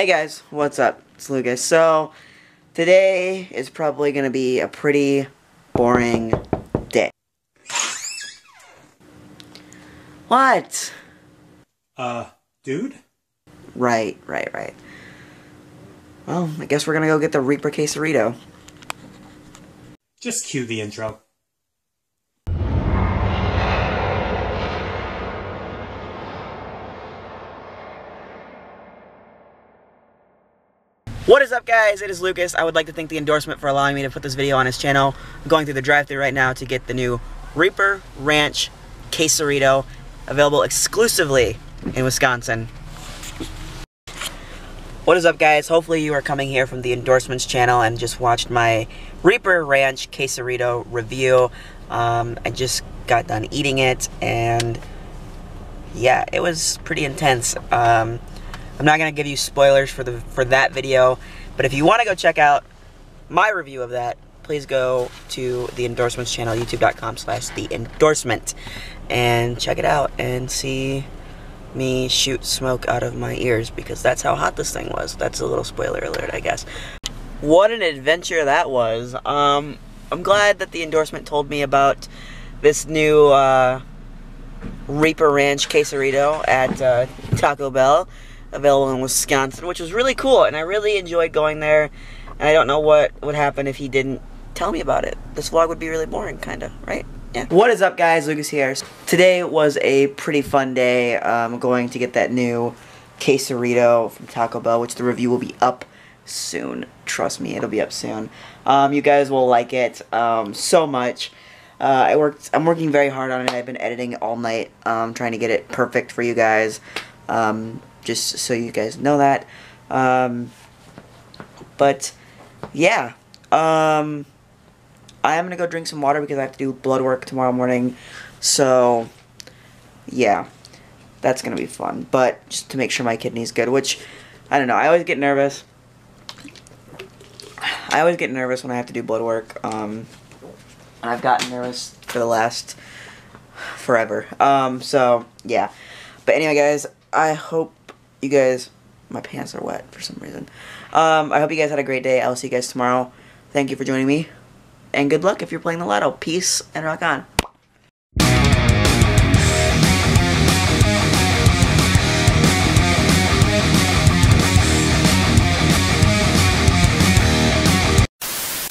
Hey guys, what's up? It's Lucas. So, today is probably going to be a pretty boring day. What? Uh, dude? Right, right, right. Well, I guess we're going to go get the Reaper Quesarito. Just cue the intro. What is up guys, it is Lucas. I would like to thank the endorsement for allowing me to put this video on his channel. I'm going through the drive thru right now to get the new Reaper Ranch Quesarito, available exclusively in Wisconsin. What is up guys, hopefully you are coming here from the endorsements channel and just watched my Reaper Ranch Quesarito review. Um, I just got done eating it and yeah, it was pretty intense. Um, I'm not gonna give you spoilers for the for that video, but if you want to go check out my review of that, please go to the endorsements channel, youtube.com/slash the endorsement, and check it out and see me shoot smoke out of my ears because that's how hot this thing was. That's a little spoiler alert, I guess. What an adventure that was. Um, I'm glad that the endorsement told me about this new uh, Reaper Ranch Quesarito at uh, Taco Bell available in Wisconsin, which was really cool, and I really enjoyed going there. And I don't know what would happen if he didn't tell me about it. This vlog would be really boring, kind of, right? Yeah. What is up, guys? Lucas here. Today was a pretty fun day. I'm going to get that new quesarito from Taco Bell, which the review will be up soon. Trust me, it'll be up soon. Um, you guys will like it um, so much. Uh, I worked. I'm working very hard on it. I've been editing all night, um, trying to get it perfect for you guys. Um, just so you guys know that. Um, but yeah, um, I am gonna go drink some water because I have to do blood work tomorrow morning. So yeah, that's gonna be fun. But just to make sure my kidney's good, which I don't know. I always get nervous. I always get nervous when I have to do blood work. Um, and I've gotten nervous for the last forever. Um, so yeah. But anyway, guys, I hope you guys, my pants are wet for some reason. Um, I hope you guys had a great day. I'll see you guys tomorrow. Thank you for joining me. And good luck if you're playing the lotto. Peace and rock on.